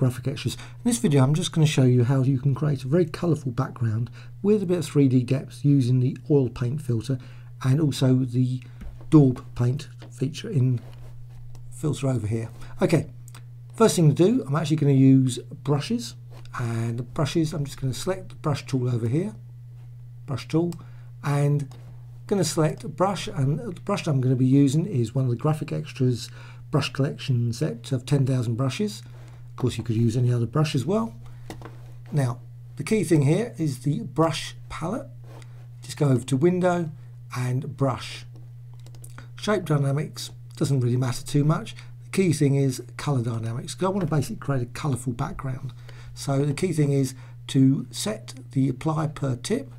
Graphicxtras. In this video I'm just going to show you how you can create a very colourful background with a bit of 3D depth using the oil paint filter and also the daub paint feature in filter over here. Okay, first thing to do, I'm actually going to use brushes and the brushes, I'm just going to select the brush tool over here, brush tool, and going to select a brush and the brush I'm going to be using is one of the Graphicxtras brush collection set of 10,000 brushes. Course you could use any other brush as well. Now the key thing here is the brush palette. Just go over to window and brush. Shape dynamics doesn't really matter too much. The key thing is color dynamics because I want to basically create a colorful background. So the key thing is to set the apply per tip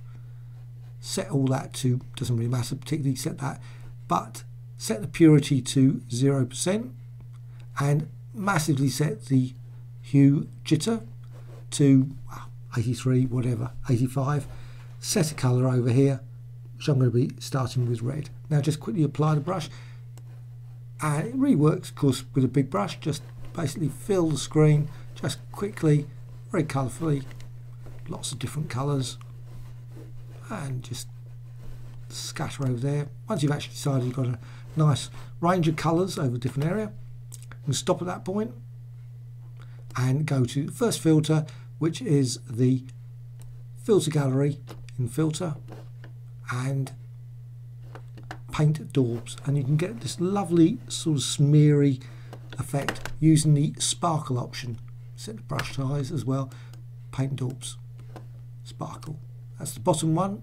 set all that to, doesn't really matter particularly set that, but set the purity to 0% and massively set the hue jitter to 83, whatever, 85. Set a colour over here, which I'm going to be starting with red. Now just quickly apply the brush. And it really works, of course, with a big brush. Just basically fill the screen, just quickly, very colourfully, lots of different colours and just scatter over there. Once you've actually decided you've got a nice range of colours over a different area, you can stop at that point and go to first filter, which is the filter gallery in filter and paint daubs and you can get this lovely sort of smeary effect using the sparkle option set the brush size as well paint daubs sparkle that's the bottom one.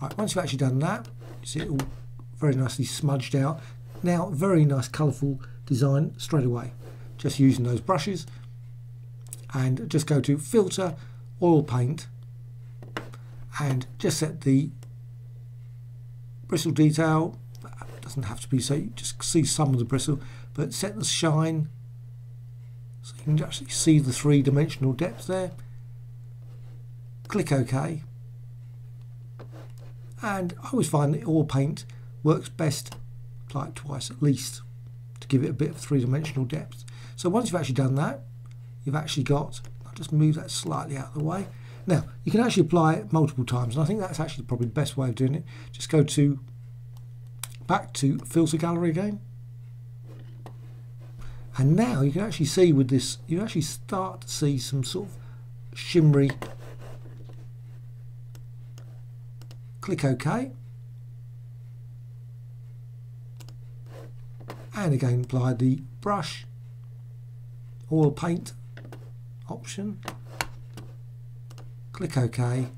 Right, once you've actually done that, you see it all very nicely smudged out. Now, very nice colourful design straight away. Just using those brushes and just go to filter, oil paint and just set the bristle detail. Doesn't have to be so you just see some of the bristle, but set the shine so you can actually see the three-dimensional depth there. Click OK and I always find that oil paint works best like twice at least to give it a bit of three-dimensional depth. So once you've actually done that, you've actually got, I'll just move that slightly out of the way. Now, you can actually apply it multiple times, and I think that's actually probably the best way of doing it. Just go to, back to Filter Gallery again. And now you can actually see with this, you actually start to see some sort of shimmery click OK and again apply the brush oil paint option. Click OK.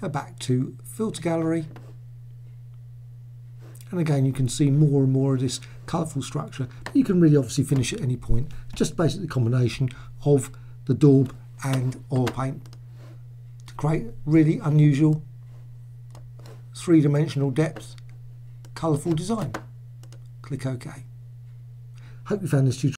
Go back to filter gallery. And again you can see more and more of this colourful structure. You can really obviously finish at any point. Just basically combination of the daub and oil paint. To create really unusual three-dimensional depth, colourful design. Click OK. Hope you found this tutorial